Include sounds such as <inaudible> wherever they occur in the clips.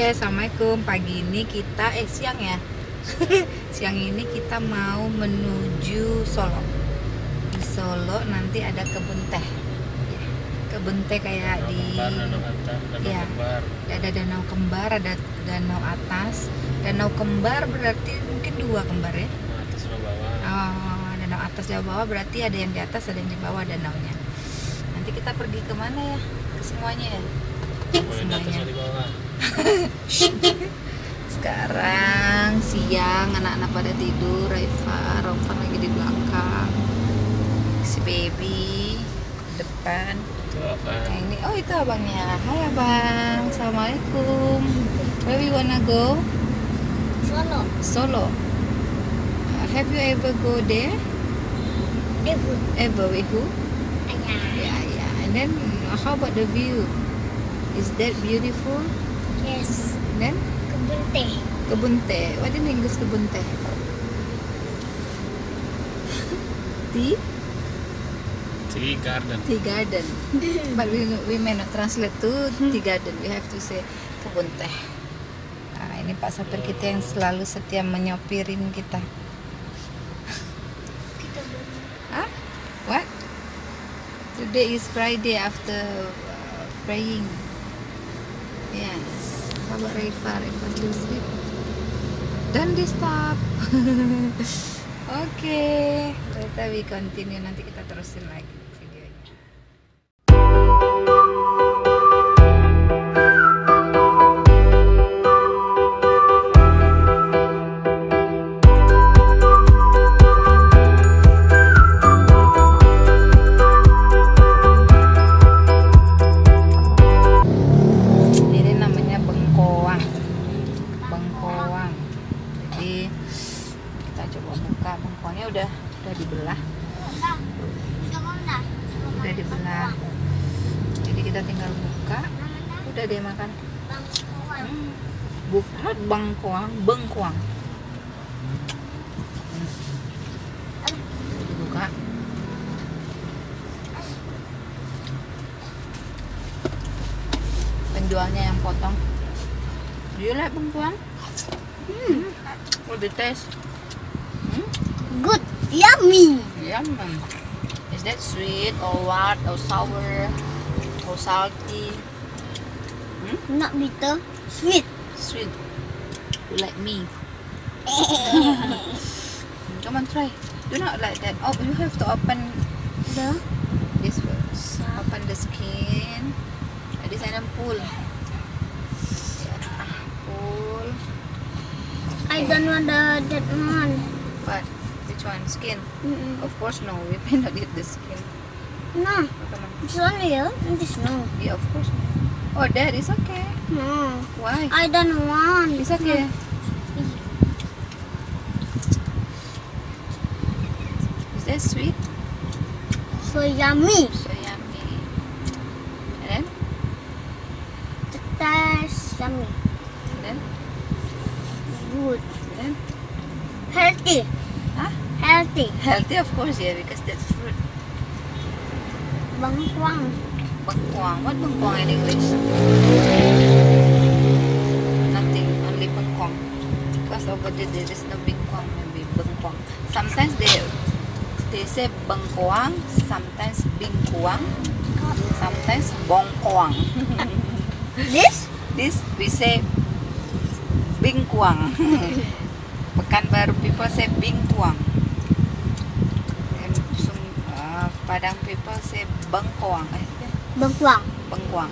Oke, assalamualaikum. Pagi ini kita eh siang ya. <laughs> siang ini kita mau menuju Solo. Di Solo nanti ada kebun teh. Kebun teh kayak di danau atas, danau kembar. ada danau kembar, ada danau atas. Danau kembar berarti mungkin dua kembar ya. Atas bawah. Oh, danau atas dan bawah berarti ada yang di atas, ada yang di bawah danaunya. Nanti kita pergi ke mana ya? Ke semuanya ya. Semuanya. Sekarang siang anak-anak pada tidur, Raifa, Rovan lagi di belakang. Si baby depan. Nah, ini oh itu abangnya. Hai abang. Assalamualaikum. Where we wanna go? Solo. Solo. Uh, have you ever go there? Debu. Ever with who? Ayah. Yeah, yeah. And then how about the view? Is that beautiful? Yes. And then Kebun teh. kebun teh. What in English kebun teh? <laughs> Tea? Tea garden. Tea garden. <laughs> But we, we may not translate to tea garden. We have to say kebun teh. Nah, ini Pak Sopir kita yang selalu setia menyopirin kita. Kita Hah? What? Today is Friday after uh, praying. Yes. About Raifa? Raifa still sleep? Don't disturb. Oke. Kita we continue nanti kita terusin lagi udah udah dibelah, udah dibelah. Jadi kita tinggal buka. Udah dia makan. Hmm. Bukan bengkoang. Hmm. Dibuka. Penjualnya yang potong. Do you like bengkoang? Hmm. Taste? Hmm? Good. Yummy. Yum. Is that sweet or what or sour or salty? Not bitter. Sweet. Sweet. You like me? <laughs> <laughs> Come on, try. Do not like that. Oh, you have to open The this first. Open the skin. Uh, This and then pull. Yeah. Pull. I don't want the that one. But which one? Skin. Mm-mm. Of course, no. We cannot eat the skin. No. Oh, only on. This one here. And this no. Yeah, of course. Oh, that is okay. No. Why? I don't want. It's okay. Is that sweet? So yummy. So yummy. And then, The taste yummy. and then, Good. and then, Healthy. Healthy. Healthy, of course, yeah, because that's fruit. Bangkwang. Bengkuang. What bengkuang in English? Nothing, only bengkuang. Because over there, there is no bengkuang, maybe bengkuang. Sometimes they they say bengkuang, sometimes bingkuang, sometimes bongkuang. <laughs> This? This we say bingkuang. <laughs> Pekanbaru people say bingkuang. And some uh, Padang people say bengkoang. Eh, bengkuang.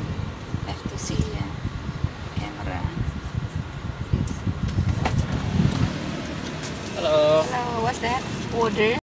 I have to see ya. Camera. Halo. Hello, what's that? Water.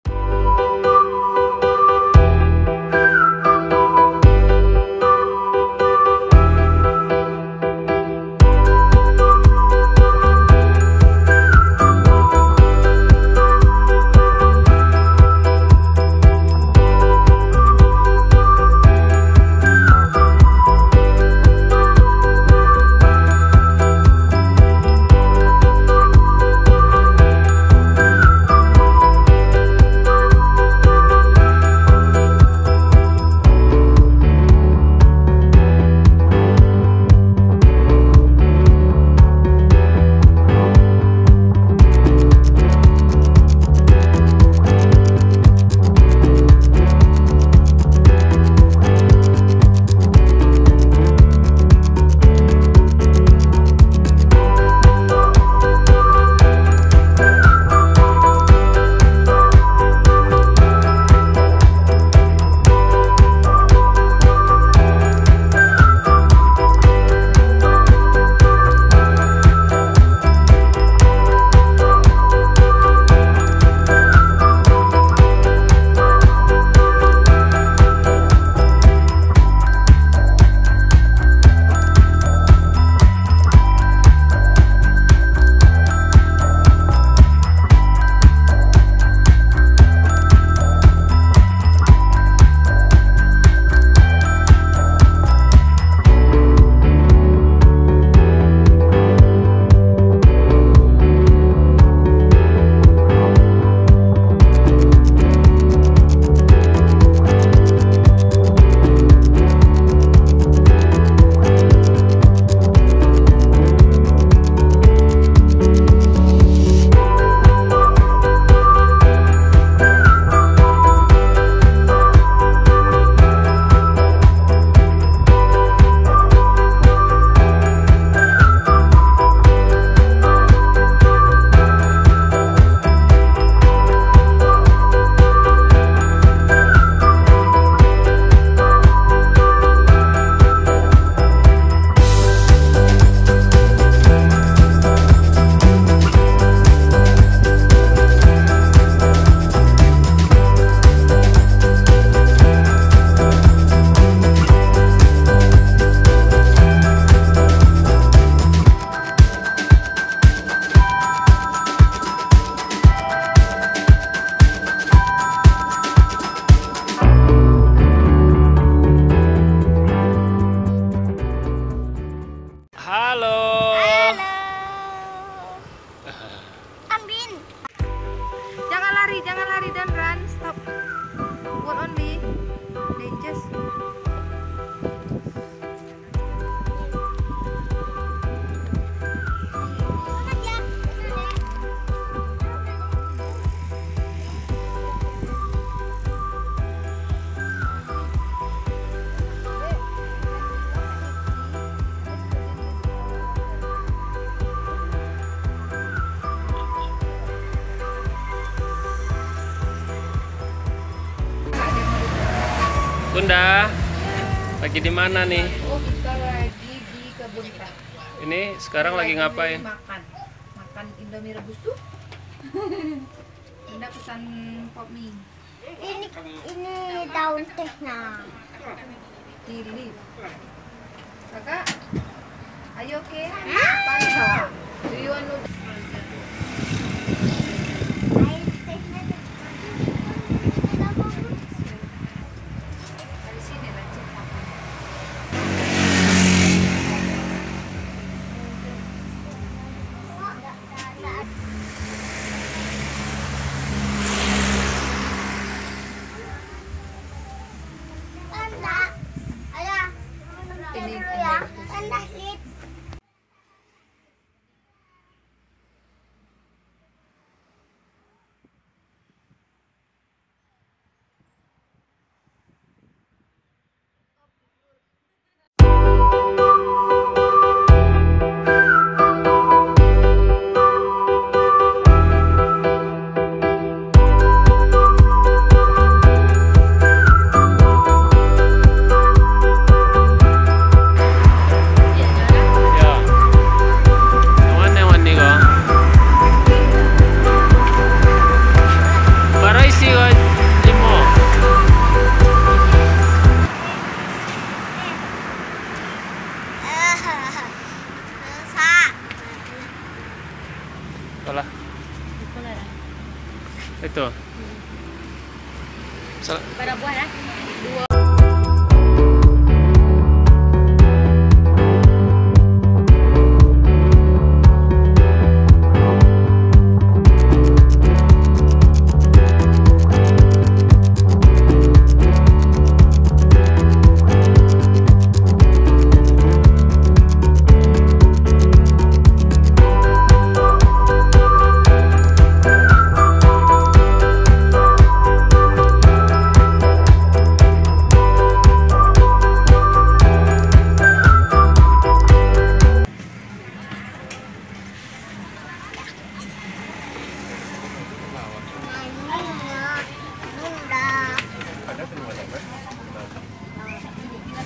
Bunda, lagi di mana nih? Oh, kita lagi di kebun teh. Ini sekarang lagi ngapain? Makan. Makan Indomie rebus tuh. <laughs> Bunda pesan pop mie. Ini ini daun tehnya. Leaf. Kakak, are you okay? Do you want noodles?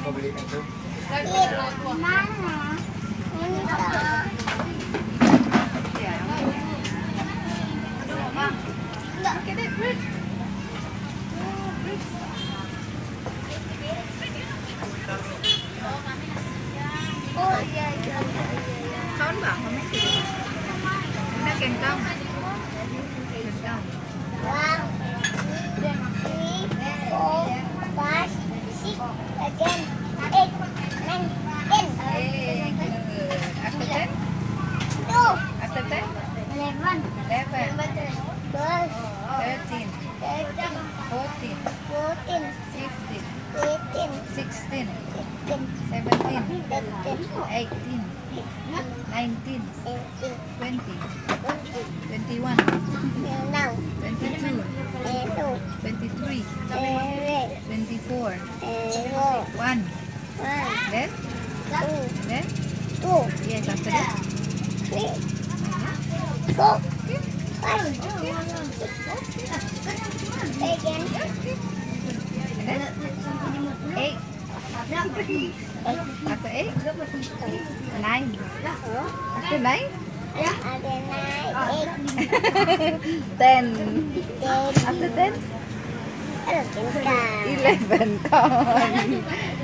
Kau beli kan tu? Mana? Con bảo không biết Nó kèm cong Wow Wow Fourteen. fourteen, Fifteen. 18, 16, 17, 18, 19, 20, 21, 22, 23, 24, 1, left, left, yes, after that, 4, 5, 6, 7, 8, Eh. Aku eh. Nai. Aku nai. Ada nai. Ten. Ten. Aku ten. Eleven con. Eleven con.